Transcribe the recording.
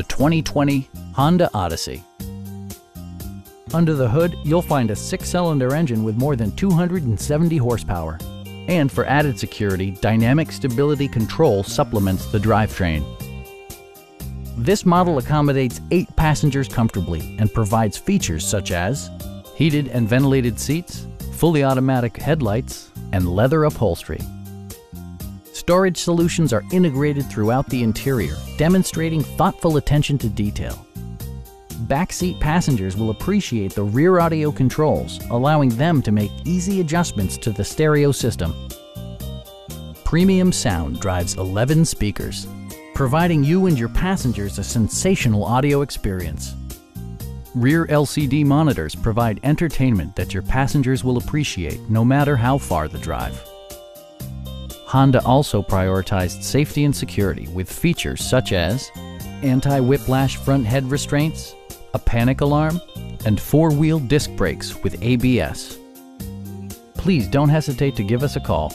the 2020 Honda Odyssey. Under the hood, you'll find a six-cylinder engine with more than 270 horsepower. And for added security, Dynamic Stability Control supplements the drivetrain. This model accommodates eight passengers comfortably and provides features such as heated and ventilated seats, fully automatic headlights, and leather upholstery. Storage solutions are integrated throughout the interior, demonstrating thoughtful attention to detail. Backseat passengers will appreciate the rear audio controls, allowing them to make easy adjustments to the stereo system. Premium sound drives 11 speakers, providing you and your passengers a sensational audio experience. Rear LCD monitors provide entertainment that your passengers will appreciate no matter how far the drive. Honda also prioritized safety and security with features such as anti-whiplash front head restraints, a panic alarm, and four-wheel disc brakes with ABS. Please don't hesitate to give us a call